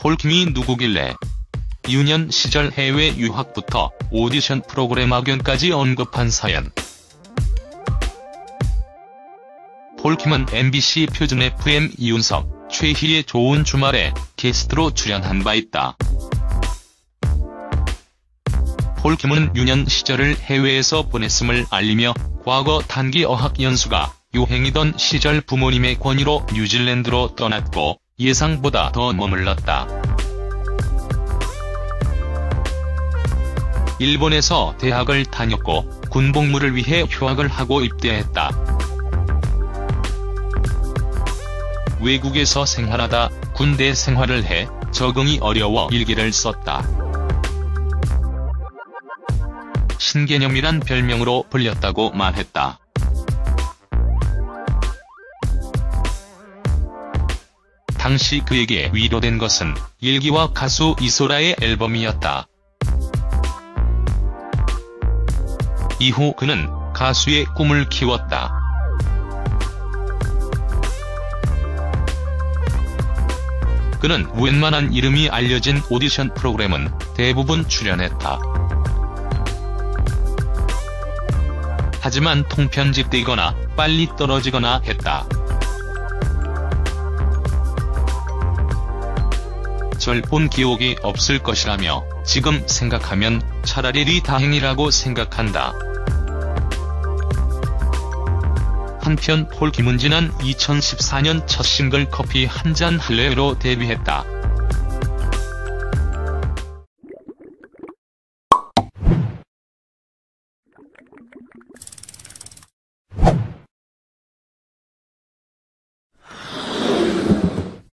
폴킴이 누구길래 유년 시절 해외 유학부터 오디션 프로그램 악연까지 언급한 사연. 폴킴은 MBC 표준 FM 이윤석, 최희의 좋은 주말에 게스트로 출연한 바 있다. 폴킴은 유년 시절을 해외에서 보냈음을 알리며 과거 단기 어학 연수가 유행이던 시절 부모님의 권유로 뉴질랜드로 떠났고 예상보다 더 머물렀다. 일본에서 대학을 다녔고 군복무를 위해 휴학을 하고 입대했다. 외국에서 생활하다 군대 생활을 해 적응이 어려워 일기를 썼다. 신개념이란 별명으로 불렸다고 말했다. 당시 그에게 위로된 것은 일기와 가수 이소라의 앨범이었다. 이후 그는 가수의 꿈을 키웠다. 그는 웬만한 이름이 알려진 오디션 프로그램은 대부분 출연했다. 하지만 통편집되거나 빨리 떨어지거나 했다. 절본 기억이 없을 것이라며 지금 생각하면 차라리 리 다행이라고 생각한다. 한편 폴 김은진은 2014년 첫 싱글 커피 한 잔 할래로 데뷔했다.